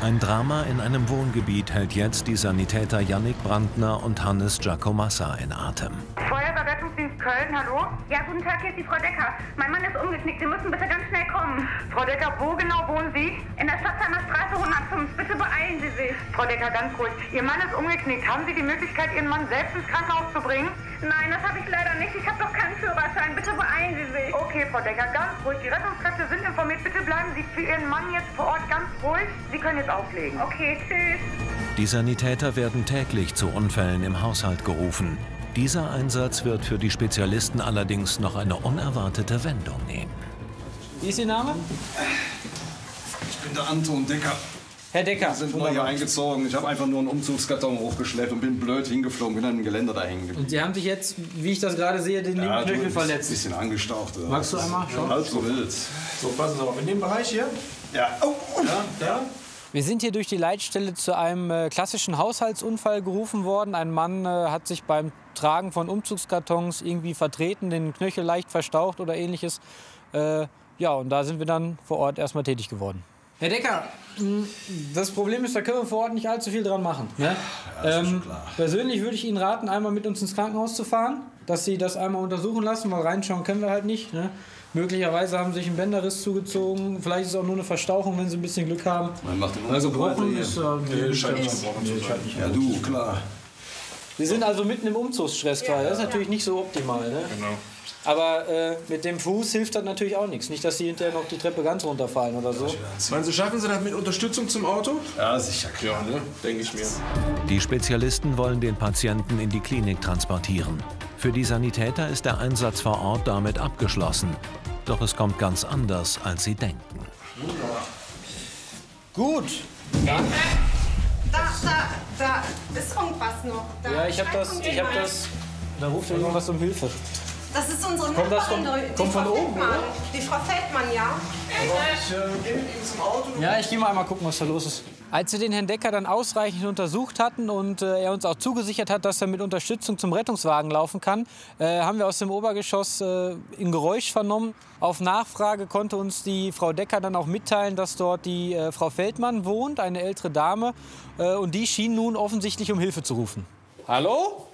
Ein Drama in einem Wohngebiet hält jetzt die Sanitäter Yannick Brandner und Hannes Giacomassa in Atem. Feuerwehrrettungsdienst Köln, hallo? Ja, guten Tag, hier ist die Frau Decker. Mein Mann ist umgeknickt. Sie müssen bitte ganz schnell kommen. Frau Decker, wo genau wohnen Sie? In der Stadtheimer Straße 105. Bitte beeilen Sie sich. Frau Decker, ganz ruhig. Ihr Mann ist umgeknickt. Haben Sie die Möglichkeit, Ihren Mann selbst ins Krankenhaus zu bringen? Nein, das habe ich leider nicht. Ich habe doch keinen Führerschein. Bitte beeilen Sie sich. Okay, Frau Decker, ganz ruhig. Die Rettungskräfte sind informiert. Bitte bleiben Sie für Ihren Mann jetzt vor Ort ganz ruhig. Sie können jetzt auflegen. Okay, tschüss. Die Sanitäter werden täglich zu Unfällen im Haushalt gerufen. Dieser Einsatz wird für die Spezialisten allerdings noch eine unerwartete Wendung nehmen. Wie ist Ihr Name? Ich bin der Anton Decker. Herr Decker. Wir sind neu hier eingezogen. Ich habe einfach nur einen Umzugskarton hochgeschleppt und bin blöd hingeflogen, bin an dem Geländer da hängen geblieben. Und Sie haben sich jetzt, wie ich das gerade sehe, den linken Ja, Knöchel verletzt. Ein bisschen angestaucht. ja. Magst du einmal schauen? Halb so wild. So, passen Sie auf, in dem Bereich hier. Ja. Oh, Ja, ja. Wir sind hier durch die Leitstelle zu einem äh, klassischen Haushaltsunfall gerufen worden. Ein Mann äh, hat sich beim Tragen von Umzugskartons irgendwie vertreten, den Knöchel leicht verstaucht oder ähnliches. Äh, ja, und da sind wir dann vor Ort erstmal tätig geworden. Herr Decker, mh, das Problem ist, da können wir vor Ort nicht allzu viel dran machen. Ne? ähm, persönlich würde ich Ihnen raten, einmal mit uns ins Krankenhaus zu fahren, dass Sie das einmal untersuchen lassen, weil reinschauen können wir halt nicht. Ne? Möglicherweise haben Sie sich einen Bänderriss zugezogen, vielleicht ist es auch nur eine Verstauchung, wenn Sie ein bisschen Glück haben. Man macht den weiter gebrochen ist äh, Nee, scheint nicht gebrochen zu sein. Ja, du, klar. Sie sind also mitten im Umzugsstress gerade. Das ist natürlich nicht so optimal. Ne? Genau. Aber äh, mit dem Fuß hilft das natürlich auch nichts. Nicht, dass Sie hinterher noch die Treppe ganz runterfallen oder so. Meinen Sie, schaffen Sie das mit Unterstützung zum Auto? Ja, sicher, klar. Ne? Denke ich mir. Die Spezialisten wollen den Patienten in die Klinik transportieren. Für die Sanitäter ist der Einsatz vor Ort damit abgeschlossen. Doch es kommt ganz anders, als sie denken. Gut. Da, da, da ist irgendwas noch. Da Ja, ich habe das. Ich habe das. Da ruft irgendwas um Hilfe. Das ist unsere Kommt das Nachbarin, von- die kommt von Frau oben, Feldmann. Die Frau Feldmann, ja. Ja, ich gehe mal einmal gucken, was da los ist. Als wir den Herrn Decker dann ausreichend untersucht hatten und äh, er uns auch zugesichert hat, dass er mit Unterstützung zum Rettungswagen laufen kann, äh, haben wir aus dem Obergeschoss äh, ein Geräusch vernommen. Auf Nachfrage konnte uns die Frau Decker dann auch mitteilen, dass dort die äh, Frau Feldmann wohnt, eine ältere Dame. Äh, und die schien nun offensichtlich um Hilfe zu rufen. Hallo?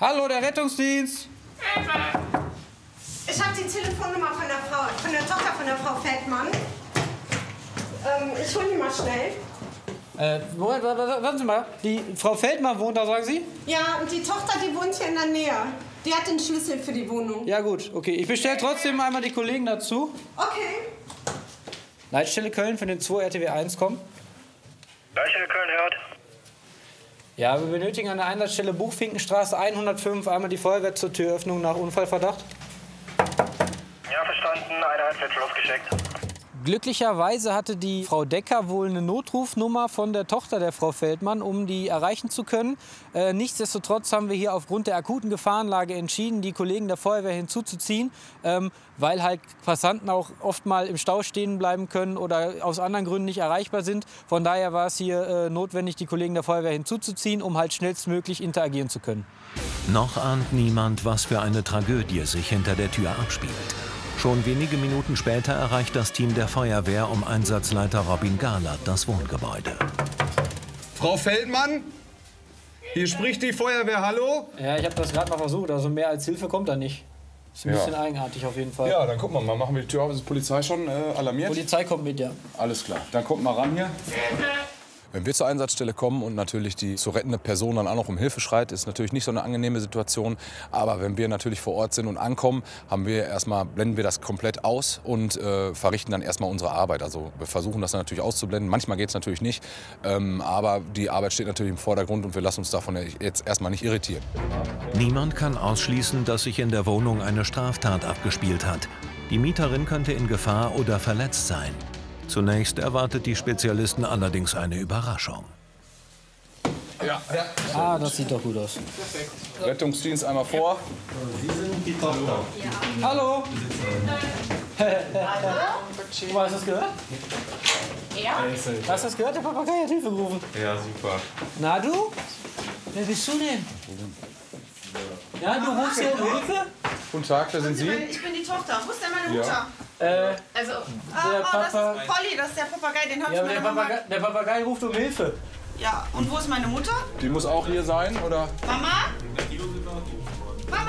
Hallo, der Rettungsdienst! Ich habe die Telefonnummer von der Frau, von der Tochter von der Frau Feldmann. Ähm, ich hole die mal schnell. Äh, Moment, wa- wa- warten Sie mal. Die Frau Feldmann wohnt da, sagen Sie? Ja, und die Tochter, die wohnt hier in der Nähe. Die hat den Schlüssel für die Wohnung. Ja gut, okay. Ich bestelle trotzdem einmal die Kollegen dazu. Okay. Leitstelle Köln für den 2 RTW 1 kommen. Leitstelle Köln hört. Ja, wir benötigen an der Einsatzstelle Buchfinkenstraße 105 einmal die Feuerwehr zur Türöffnung nach Unfallverdacht. Ja, verstanden. Einheit wird losgeschickt. Glücklicherweise hatte die Frau Decker wohl eine Notrufnummer von der Tochter der Frau Feldmann, um die erreichen zu können. Äh, nichtsdestotrotz haben wir hier aufgrund der akuten Gefahrenlage entschieden, die Kollegen der Feuerwehr hinzuzuziehen, ähm, weil halt Passanten auch oft mal im Stau stehen bleiben können oder aus anderen Gründen nicht erreichbar sind. Von daher war es hier äh, notwendig, die Kollegen der Feuerwehr hinzuzuziehen, um halt schnellstmöglich interagieren zu können. Noch ahnt niemand, was für eine Tragödie sich hinter der Tür abspielt. Schon wenige Minuten später erreicht das Team der Feuerwehr um Einsatzleiter Robin Galert das Wohngebäude. Frau Feldmann, hier spricht die Feuerwehr. Hallo? Ja, ich habe das gerade mal versucht. Also mehr als Hilfe kommt da nicht. Ist ein Ja. bisschen eigenartig auf jeden Fall. Ja, dann gucken wir mal. Machen wir die Tür auf. Ist die Polizei schon äh, alarmiert? Polizei kommt mit, ja. Alles klar. Dann kommt mal ran hier. Wenn wir zur Einsatzstelle kommen und natürlich die zu rettende Person dann auch noch um Hilfe schreit, ist natürlich nicht so eine angenehme Situation. Aber wenn wir natürlich vor Ort sind und ankommen, haben wir erstmal, blenden wir das komplett aus und äh, verrichten dann erstmal unsere Arbeit. Also wir versuchen das natürlich auszublenden. Manchmal geht es natürlich nicht. Ähm, aber die Arbeit steht natürlich im Vordergrund und wir lassen uns davon jetzt erstmal nicht irritieren. Niemand kann ausschließen, dass sich in der Wohnung eine Straftat abgespielt hat. Die Mieterin könnte in Gefahr oder verletzt sein. Zunächst erwartet die Spezialisten allerdings eine Überraschung. Ah, das sieht doch gut aus. Rettungsdienst einmal vor. Hallo! Guck mal, hast du das gehört? Ja. Hast du das gehört? Der Papagei hat Hilfe gerufen. Ja, super. Na du? Wer bist du denn? Ja, du rufst hier um Hilfe? Guten Tag, wer sind Sie? Ich bin die Tochter. Wo ist denn meine Ja. Äh, Also, Der oh, Papa- das ist Polly, das ist der Papagei, den habe ja, ich der Mama. Papagei, der Papagei ruft um Hilfe. Ja, und wo ist meine Mutter? Die muss auch hier sein, oder? Mama?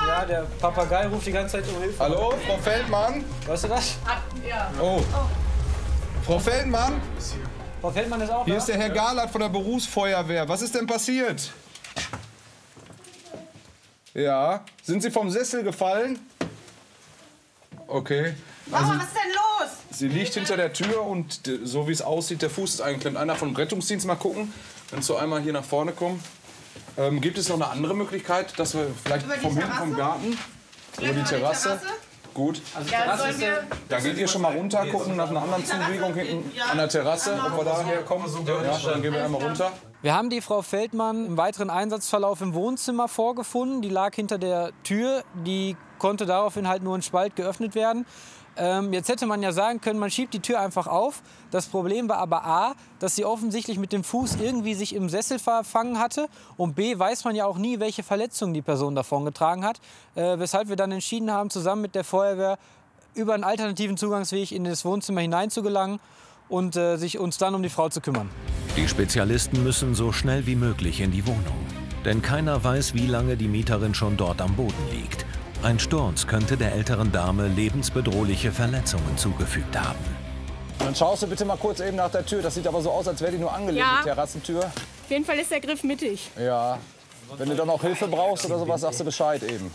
Ja, der Papagei ruft die ganze Zeit um Hilfe. Hallo, Frau Feldmann? Weißt du das? Oh. Frau Feldmann? Frau Feldmann ist auch Hier da. ist der Herr Galert von der Berufsfeuerwehr. Was ist denn passiert? Ja. Sind Sie vom Sessel gefallen? Okay. Mama, was ist denn los? Sie liegt hinter der Tür und so wie es aussieht, der Fuß ist eingeklemmt. Einer vom Rettungsdienst mal gucken, wenn Sie einmal hier nach vorne kommen. Ähm, gibt es noch eine andere Möglichkeit, dass wir vielleicht vom hinten vom Terrasse? Garten über die Terrasse? Gut. Ja, sollen wir. Dann geht ihr schon mal runter, gucken nach einer anderen Zubewegung hinten an der Terrasse, ob wir da herkommen. Ja, dann gehen wir einmal runter. Wir haben die Frau Feldmann im weiteren Einsatzverlauf im Wohnzimmer vorgefunden. Die lag hinter der Tür. Die konnte daraufhin halt nur ein Spalt geöffnet werden. Ähm, jetzt hätte man ja sagen können, man schiebt die Tür einfach auf. Das Problem war aber A, dass sie offensichtlich mit dem Fuß irgendwie sich im Sessel verfangen hatte. Und B, weiß man ja auch nie, welche Verletzungen die Person davongetragen hat. Äh, weshalb wir dann entschieden haben, zusammen mit der Feuerwehr über einen alternativen Zugangsweg in das Wohnzimmer hineinzugelangen und äh, sich uns dann um die Frau zu kümmern. Die Spezialisten müssen so schnell wie möglich in die Wohnung. Denn keiner weiß, wie lange die Mieterin schon dort am Boden liegt. Ein Sturz könnte der älteren Dame lebensbedrohliche Verletzungen zugefügt haben. Dann schaust du bitte mal kurz eben nach der Tür. Das sieht aber so aus, als wäre die nur angelegt, Ja. die Terrassentür. Auf jeden Fall ist der Griff mittig. Ja. Wenn du dann auch Hilfe brauchst oder sowas, sagst du Bescheid eben.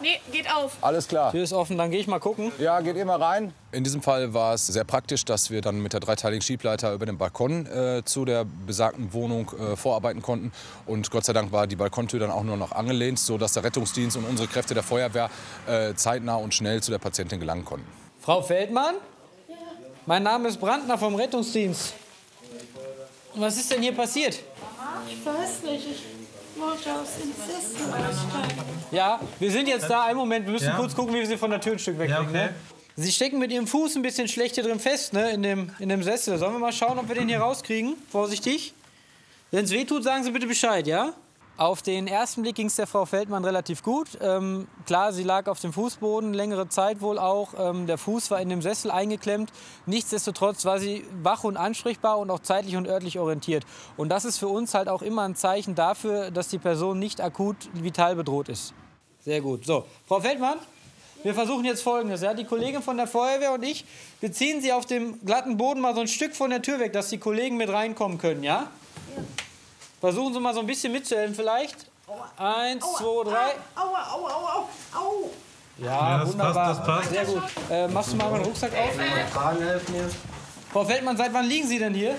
Nee, geht auf. Alles klar. Tür ist offen, dann gehe ich mal gucken. Ja, geht immer rein. In diesem Fall war es sehr praktisch, dass wir dann mit der dreiteiligen Schiebleiter über den Balkon äh, zu der besagten Wohnung äh, vorarbeiten konnten. Und Gott sei Dank war die Balkontür dann auch nur noch angelehnt, sodass der Rettungsdienst und unsere Kräfte der Feuerwehr äh, zeitnah und schnell zu der Patientin gelangen konnten. Frau Feldmann? Mein Name ist Brandner vom Rettungsdienst. Was ist denn hier passiert? Ich weiß nicht, ich Ja, wir sind jetzt da. Einen Moment, wir müssen kurz gucken, wie wir sie von der Tür ein Stück wegkriegen. ne? Sie stecken mit Ihrem Fuß ein bisschen schlecht hier drin fest, ne? in, dem, in dem Sessel. Sollen wir mal schauen, ob wir den hier rauskriegen? Vorsichtig. Wenn es weh tut, sagen Sie bitte Bescheid, ja? Auf den ersten Blick ging es der Frau Feldmann relativ gut. Ähm, klar, sie lag auf dem Fußboden, längere Zeit wohl auch. Ähm, der Fuß war in dem Sessel eingeklemmt. Nichtsdestotrotz war sie wach und ansprechbar und auch zeitlich und örtlich orientiert. Und das ist für uns halt auch immer ein Zeichen dafür, dass die Person nicht akut vital bedroht ist. Sehr gut. So, Frau Feldmann, wir versuchen jetzt Folgendes. Ja? Die Kollegin von der Feuerwehr und ich, wir ziehen Sie auf dem glatten Boden mal so ein Stück von der Tür weg, dass die Kollegen mit reinkommen können, ja? Versuchen Sie mal so ein bisschen mitzuhelfen vielleicht. Eins, zwei, drei. Aua, aua, aua, au. Ja, das wunderbar. passt, das passt. Sehr gut. Äh, machst du mal meinen Rucksack auf? Frau Feldmann, seit wann liegen Sie denn hier?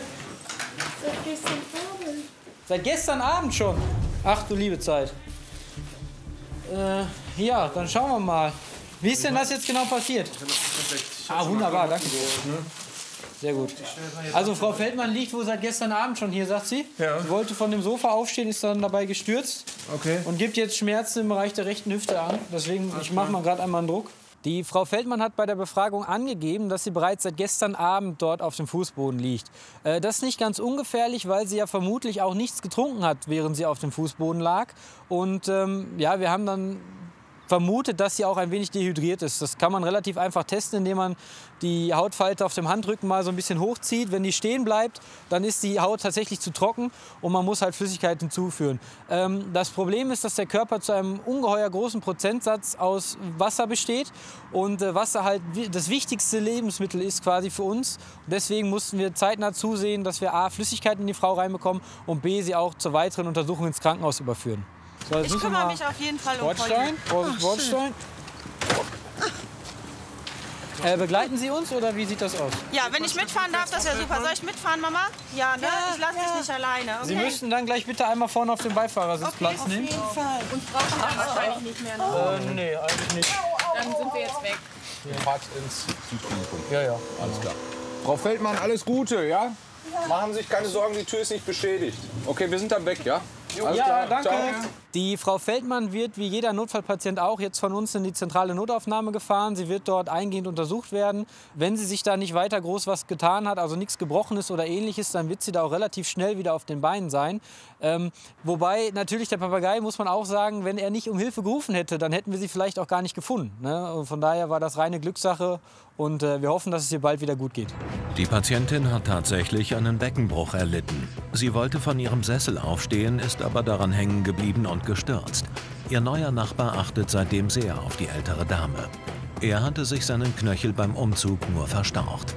Seit gestern Abend. Seit gestern Abend schon. Ach du liebe Zeit. Äh, ja, dann schauen wir mal. Wie ist denn das jetzt genau passiert? Ah, wunderbar, danke. Sehr gut. Also Frau Feldmann liegt wohl seit gestern Abend schon hier, sagt sie. Ja. Sie wollte von dem Sofa aufstehen, ist dann dabei gestürzt Okay. und gibt jetzt Schmerzen im Bereich der rechten Hüfte an. Deswegen, ich mache mal gerade einmal einen Druck. Die Frau Feldmann hat bei der Befragung angegeben, dass sie bereits seit gestern Abend dort auf dem Fußboden liegt. Äh, Das ist nicht ganz ungefährlich, weil sie ja vermutlich auch nichts getrunken hat, während sie auf dem Fußboden lag. Und ähm, ja, wir haben dann vermutet, dass sie auch ein wenig dehydriert ist. Das kann man relativ einfach testen, indem man die Hautfalte auf dem Handrücken mal so ein bisschen hochzieht. Wenn die stehen bleibt, dann ist die Haut tatsächlich zu trocken und man muss halt Flüssigkeit hinzuführen. Ähm, das Problem ist, dass der Körper zu einem ungeheuer großen Prozentsatz aus Wasser besteht und äh, Wasser halt das wichtigste Lebensmittel ist quasi für uns. Und deswegen mussten wir zeitnah zusehen, dass wir A, Flüssigkeit in die Frau reinbekommen und B, sie auch zur weiteren Untersuchung ins Krankenhaus überführen. So, jetzt Ich müssen kümmere mich auf jeden Fall um Bordstein. Vorsicht, Bordstein. Äh, begleiten Sie uns oder wie sieht das aus? Ja, wenn ich mitfahren darf, das wäre super. Soll ich mitfahren, Mama? Ja, ne? ich lasse dich nicht alleine. Okay? Sie müssten dann gleich bitte einmal vorne auf dem Beifahrersitz Platz nehmen. Fall. Uns brauchen wir dann wahrscheinlich nicht mehr. Ne? Äh, nee, eigentlich nicht. Dann sind wir jetzt weg. Fahrt ins Südklinikum. Ja, ja. Alles klar. Frau Feldmann, alles Gute, ja? Machen Sie sich keine Sorgen, die Tür ist nicht beschädigt. Okay, wir sind dann weg, ja? Alles Ja, klar. danke. Ciao. Die Frau Feldmann wird wie jeder Notfallpatient auch jetzt von uns in die zentrale Notaufnahme gefahren. Sie wird dort eingehend untersucht werden. Wenn sie sich da nicht weiter groß was getan hat, also nichts Gebrochenes oder ähnliches, dann wird sie da auch relativ schnell wieder auf den Beinen sein. Ähm, wobei natürlich der Papagei, muss man auch sagen, wenn er nicht um Hilfe gerufen hätte, dann hätten wir sie vielleicht auch gar nicht gefunden. Ne? Und von daher war das reine Glückssache Und äh, wir hoffen, dass es ihr bald wieder gut geht. Die Patientin hat tatsächlich einen Beckenbruch erlitten. Sie wollte von ihrem Sessel aufstehen, ist aber daran hängen geblieben und gestürzt. Ihr neuer Nachbar achtet seitdem sehr auf die ältere Dame. Er hatte sich seinen Knöchel beim Umzug nur verstaucht.